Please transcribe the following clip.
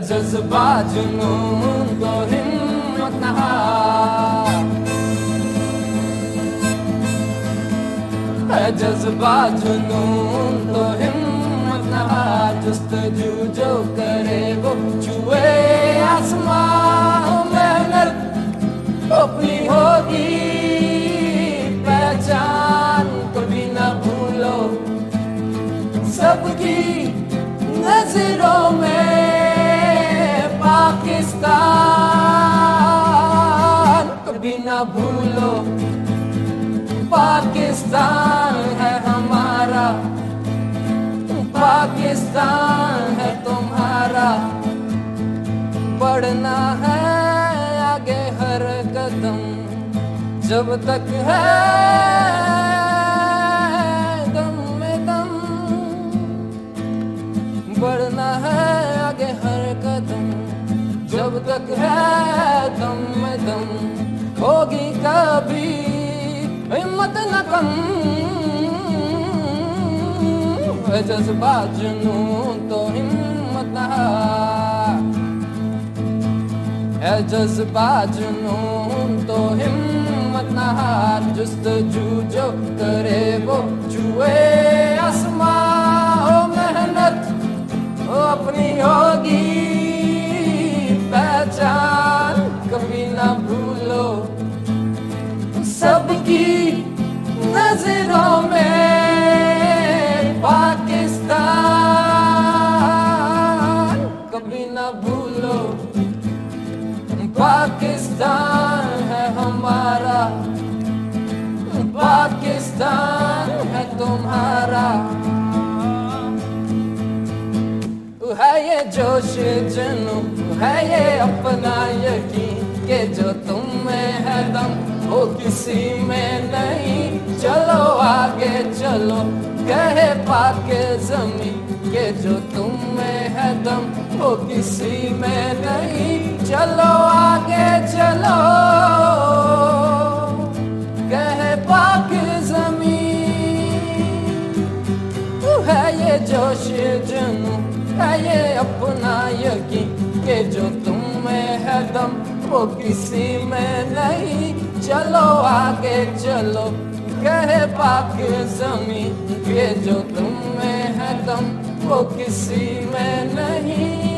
जज्बा जुनून तो हिम्मत नहा है तो हिम्मत नहा जस्तजू जो करे वो छुए आसमां मेहनत अपनी होगी पहचान कभी ना भूलो। सबकी नज़रों में भूलो। पाकिस्तान है हमारा। पाकिस्तान है तुम्हारा। पढ़ना है आगे हर कदम। जब तक है बढ़ना है आगे हर कदम। जब तक है दम में दम। होगी कभी हिम्मत न कम। जज्बा जुनून तो हिम्मत है जज्बा जुनून तो हिम्मत न हार। जस्तजू जो करे वो जुए सबकी नज़रों में पाकिस्तान। कभी ना भूलो, पाकिस्तान है हमारा। पाकिस्तान है तुम्हारा। है ये जोश जनू है ये अपना यकीन के जो तुम में है दम। वो किसी में नहीं। चलो आगे चलो, कहे पाके जमी के जो तुम में है दम। वो किसी में नहीं। चलो आगे चलो, कहे पाक जमी तू है ये जोश जनू, है ये अपना यकीन के जो तुम में है दम। वो किसी में नहीं। चलो आगे चलो, कहे पाक ज़मीन, ये जो तुम में है दम वो किसी में नहीं।